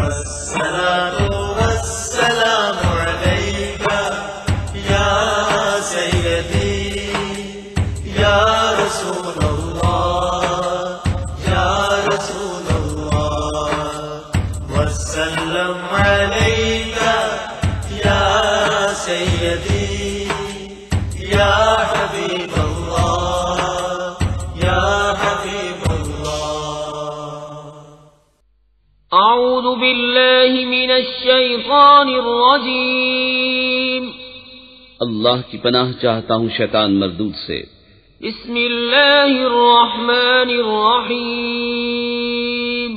الصلاة والسلام بالله من الشيطان الرجيم. اللہ کی پناہ چاہتا ہوں شیطان مردود سے۔ بسم الله الرحمن الرحيم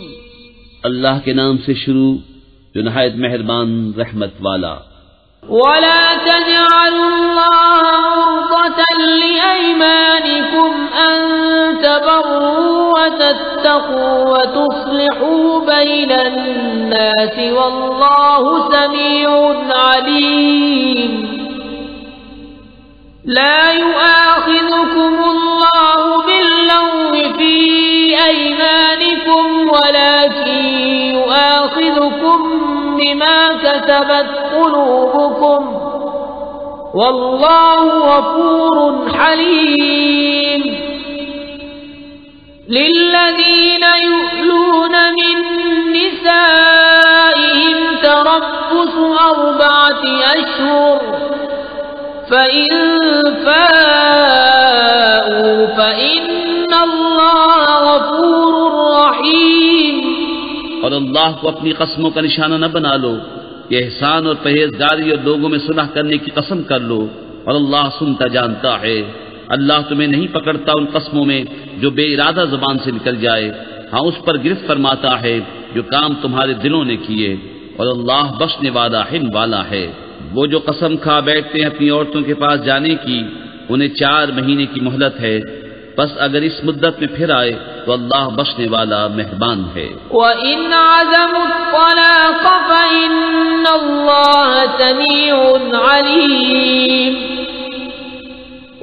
اللہ کے نام سے شروع جو نہایت مہربان رحمت والا۔ ولا تجعلوا الله وتتقوا وتصلحوا بين الناس والله سميع عليم. لا يؤاخذكم الله باللغو في أيمانكم ولكن يؤاخذكم بما كسبت قلوبكم. والله غفور للذين يؤلون من نسائهم تربص أربعة أشهر فإن فاءوا فإن الله غفور رحيم اور اللہ کو اپنی قسموں کا نشانہ نہ بنا لو کہ احسان اور پرہیزگاری اور لوگوں میں صلح کرنے کی قسم کر لو، اور اللہ سنتا جانتا ہے۔ اللہ تمہیں نہیں پکڑتا ان قسموں میں جو بے ارادہ زبان سے نکل جائے۔ ہاں اس پر گرفت فرماتا ہے جو کام تمہارے دلوں نے کیے۔ اور اللہ بخشنے والا ہن والا ہے۔ وہ جو قسم کھا بیٹھتے ہیں اپنی عورتوں کے پاس جانے کی، انہیں چار مہینے کی مہلت ہے۔ بس اگر اس مدت میں پھر آئے تو اللہ بخشنے والا مہربان ہے۔ وإن عزموا الطلاق فإن الله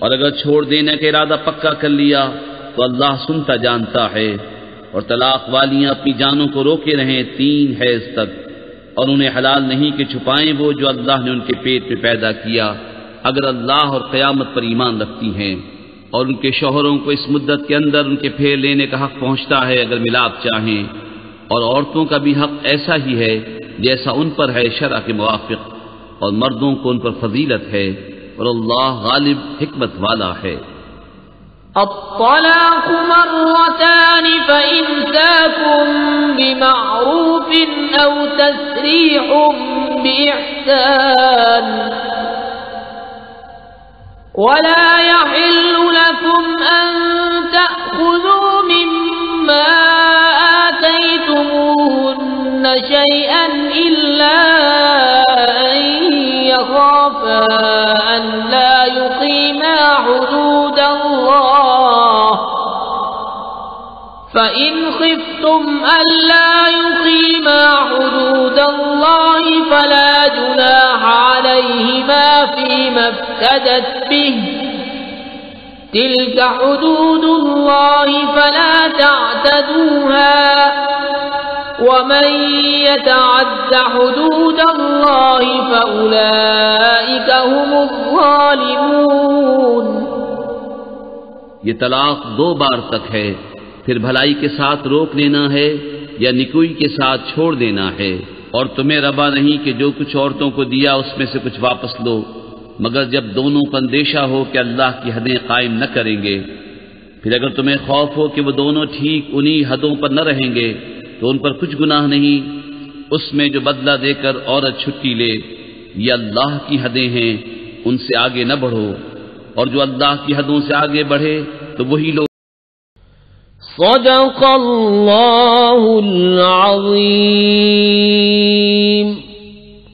اور اگر چھوڑ دینے کا ارادہ پکا کر لیا تو اللہ سنتا جانتا ہے اور طلاق والیاں اپنی جانوں کو روکے رہیں تین حیض تک اور انہیں حلال نہیں کہ چھپائیں وہ جو اللہ نے ان کے پیٹ میں پیدا کیا اگر اللہ اور قیامت پر ایمان رکھتی ہیں اور ان کے شوہروں کو اس مدت کے اندر ان کے پھیر لینے کا حق پہنچتا ہے اگر ملاپ چاہیں اور عورتوں کا بھی حق ایسا ہی ہے جیسا ان پر ہے شرع کے موافق اور مردوں کو ان پر فضیلت ہے اور اللہ غالب حکمت والا ہے۔ الطلاق مرتان فإمساكم بمعروف أو تسريح بإحسان. ولا يحل لكم أن تأخذوا أن لا يقيما حدود الله. فإن خفتم ألا يقيما حدود الله فلا جناح عليهما فيما افتدت به. تلك حدود الله فلا تعتدوها. ومن يتعد حدود الله فأولئك هم الظالمون یہ طلاق دو بار تک ہے، پھر بھلائی کے ساتھ روک لینا ہے یا نکوئی کے ساتھ چھوڑ دینا ہے۔ اور تمہیں ربا نہیں کہ جو کچھ عورتوں کو دیا اس میں سے کچھ واپس لو۔ مگر جب دونوں کو اندیشہ ہو کہ اللہ کی حدیں قائم نہ کریں گے، پھر اگر تمہیں خوف ہو کہ وہ دونوں ٹھیک انہی حدوں پر نہ رہیں گے تو ان پر کچھ گناہ نہیں، اس میں جو بدلہ دے کر عورت چھٹی لے، یہ اللہ کی حدیں ہیں، ان سے آگے نہ بڑھو۔ اور جو اللہ کی حدوں سے آگے بڑھے، تو وہی لوگ۔ صدق اللہ العظیم۔